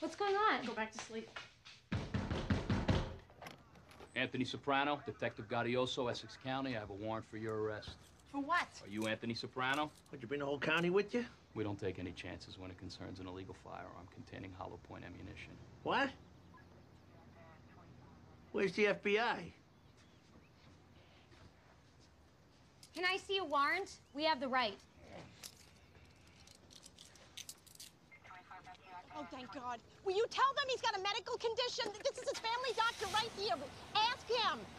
What's going on? Go back to sleep. Anthony Soprano, Detective Gaudioso, Essex County. I have a warrant for your arrest. For what? Are you Anthony Soprano? Would you bring the whole county with you? We don't take any chances when it concerns an illegal firearm containing hollow point ammunition. What? Where's the FBI? Can I see a warrant? We have the right. Oh, thank God. Will you tell them he's got a medical condition? This is his family doctor right here. Ask him.